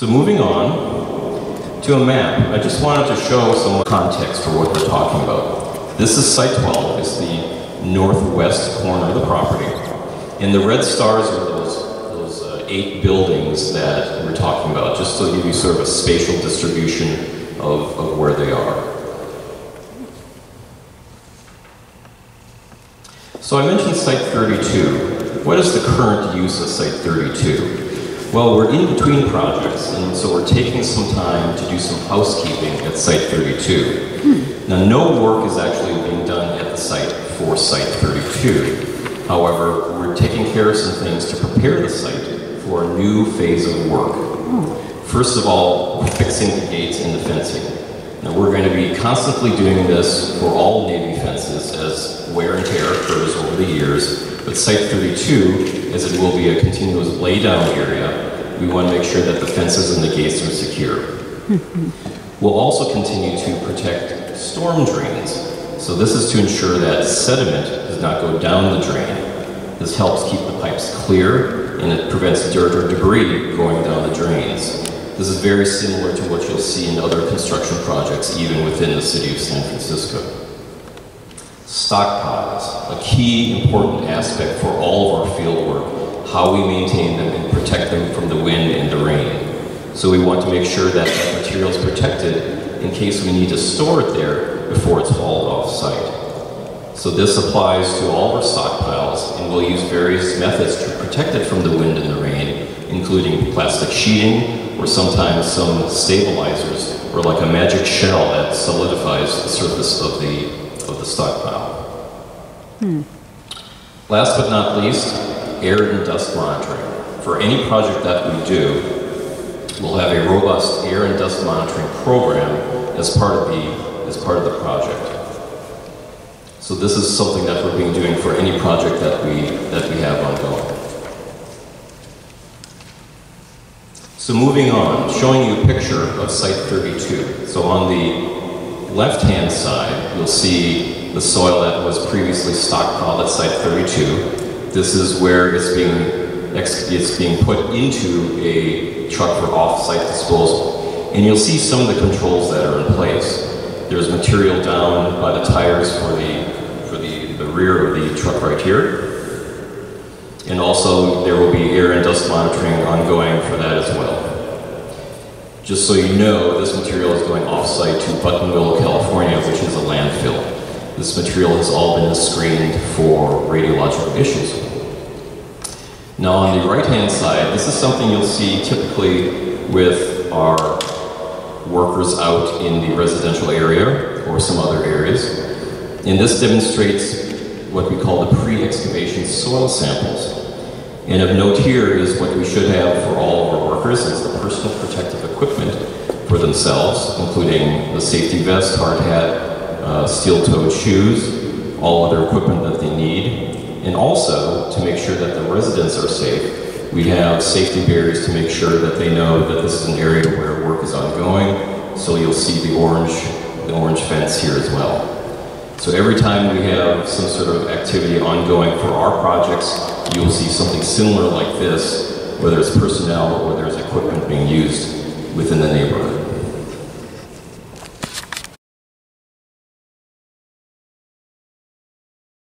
So moving on to a map, I just wanted to show some context for what we're talking about. This is Site 12, it's the northwest corner of the property. And the red stars are those, those uh, eight buildings that we're talking about, just to give you sort of a spatial distribution of, of where they are. So I mentioned Site 32. What is the current use of Site 32? Well, we're in between projects, and so we're taking some time to do some housekeeping at Site 32. Hmm. Now, no work is actually being done at the site for Site 32. However, we're taking care of some things to prepare the site for a new phase of work. Hmm. First of all, we're fixing the gates and the fencing. Now, we're going to be constantly doing this for all Navy fences as wear and tear occurs over the years, but Site 32, as it will be a continuous lay-down area, we want to make sure that the fences and the gates are secure. we'll also continue to protect storm drains. So this is to ensure that sediment does not go down the drain. This helps keep the pipes clear and it prevents dirt or debris going down the drains. This is very similar to what you'll see in other construction projects, even within the city of San Francisco. Stockpiles, a key important aspect for all of our field work, how we maintain them and protect them from the wind and the rain. So we want to make sure that that material is protected in case we need to store it there before it's hauled off site. So this applies to all of our stockpiles, and we'll use various methods to protect it from the wind and the rain, including plastic sheeting, or sometimes some stabilizers, or like a magic shell that solidifies the surface of the of the stockpile. Hmm. Last but not least, air and dust monitoring. For any project that we do, we'll have a robust air and dust monitoring program as part of the, as part of the project. So this is something that we're being doing for any project that we, that we have ongoing. So moving on, showing you a picture of Site 32. So on the left-hand side, you'll see the soil that was previously stockpiled at Site 32. This is where it's being it's being put into a truck for off-site disposal. And you'll see some of the controls that are in place. There's material down by the tires for the for the, the rear of the truck right here. And also there will be air and dust monitoring ongoing for that as well. Just so you know, this material is going off-site to Buttonwillow, California, which is a landfill. This material has all been screened for radiological issues. Now on the right-hand side, this is something you'll see typically with our workers out in the residential area or some other areas. And this demonstrates what we call the pre-excavation soil samples. And of note here is what we should have for all of our workers is the personal protective equipment for themselves, including the safety vest, hard hat, uh, steel-toed shoes, all other equipment that they need. And also, to make sure that the residents are safe, we have safety barriers to make sure that they know that this is an area where work is ongoing. So you'll see the orange, the orange fence here as well. So every time we have some sort of activity ongoing for our projects, you'll see something similar like this, whether it's personnel or there's equipment being used within the neighborhood.